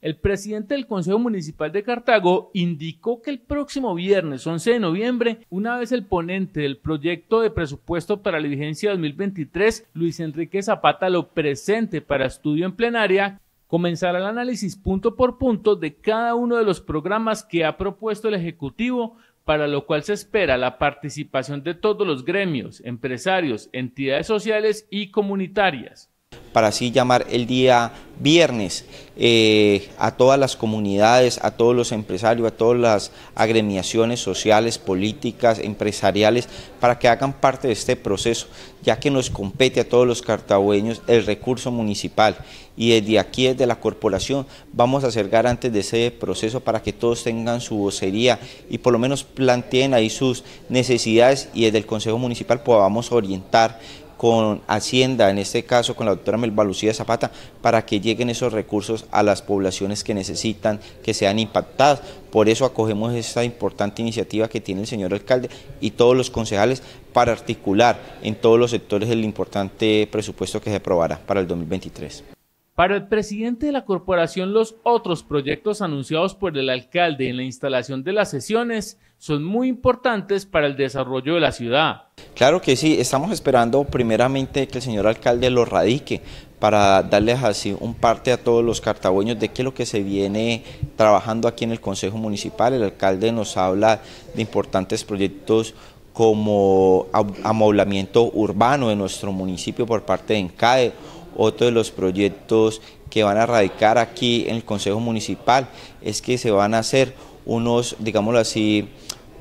El presidente del Consejo Municipal de Cartago indicó que el próximo viernes 11 de noviembre, una vez el ponente del proyecto de presupuesto para la vigencia 2023, Luis Enrique Zapata, lo presente para estudio en plenaria, comenzará el análisis punto por punto de cada uno de los programas que ha propuesto el Ejecutivo, para lo cual se espera la participación de todos los gremios, empresarios, entidades sociales y comunitarias para así llamar el día viernes eh, a todas las comunidades, a todos los empresarios, a todas las agremiaciones sociales, políticas, empresariales, para que hagan parte de este proceso, ya que nos compete a todos los cartagüeños el recurso municipal. Y desde aquí, desde la corporación, vamos a ser garantes de ese proceso para que todos tengan su vocería y por lo menos planteen ahí sus necesidades y desde el Consejo Municipal podamos orientar con Hacienda, en este caso con la doctora Melba Lucía Zapata, para que lleguen esos recursos a las poblaciones que necesitan que sean impactadas. Por eso acogemos esta importante iniciativa que tiene el señor alcalde y todos los concejales para articular en todos los sectores el importante presupuesto que se aprobará para el 2023. Para el presidente de la corporación, los otros proyectos anunciados por el alcalde en la instalación de las sesiones son muy importantes para el desarrollo de la ciudad. Claro que sí, estamos esperando primeramente que el señor alcalde lo radique para darles así un parte a todos los cartagüeños de qué es lo que se viene trabajando aquí en el Consejo Municipal. El alcalde nos habla de importantes proyectos como amoblamiento urbano de nuestro municipio por parte de ENCAE, otro de los proyectos que van a radicar aquí en el Consejo Municipal es que se van a hacer unos, digámoslo así,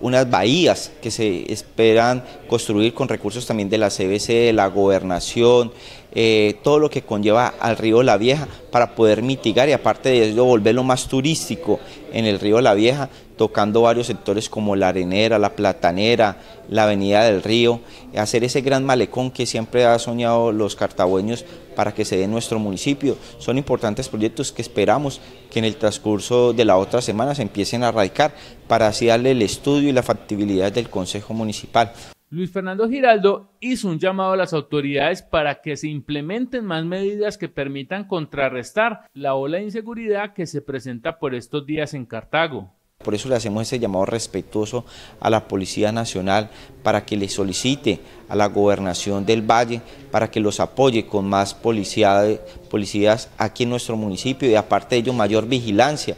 unas bahías que se esperan construir con recursos también de la CBC, de la gobernación, eh, todo lo que conlleva al río La Vieja para poder mitigar y aparte de eso volverlo más turístico en el río La Vieja, tocando varios sectores como la arenera, la platanera, la avenida del río, hacer ese gran malecón que siempre ha soñado los cartagüeños para que se dé en nuestro municipio. Son importantes proyectos que esperamos que en el transcurso de la otra semana se empiecen a radicar para así darle el estudio y la factibilidad del Consejo Municipal. Luis Fernando Giraldo hizo un llamado a las autoridades para que se implementen más medidas que permitan contrarrestar la ola de inseguridad que se presenta por estos días en Cartago. Por eso le hacemos ese llamado respetuoso a la Policía Nacional para que le solicite a la Gobernación del Valle para que los apoye con más policías aquí en nuestro municipio y aparte de ello mayor vigilancia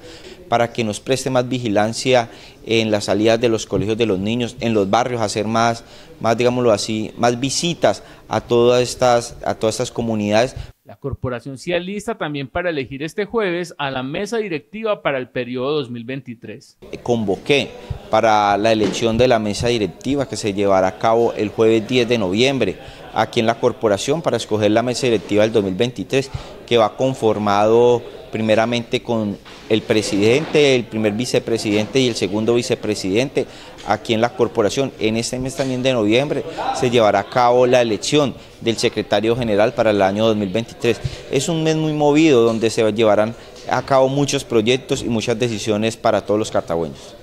para que nos preste más vigilancia en las salidas de los colegios de los niños, en los barrios, hacer más, más digámoslo así, más visitas a todas estas, a todas estas comunidades. La corporación se lista también para elegir este jueves a la mesa directiva para el periodo 2023. Convoqué para la elección de la mesa directiva que se llevará a cabo el jueves 10 de noviembre aquí en la corporación para escoger la mesa directiva del 2023 que va conformado primeramente con el presidente, el primer vicepresidente y el segundo vicepresidente aquí en la corporación. En este mes también de noviembre se llevará a cabo la elección del secretario general para el año 2023. Es un mes muy movido donde se llevarán a cabo muchos proyectos y muchas decisiones para todos los cartagüeños.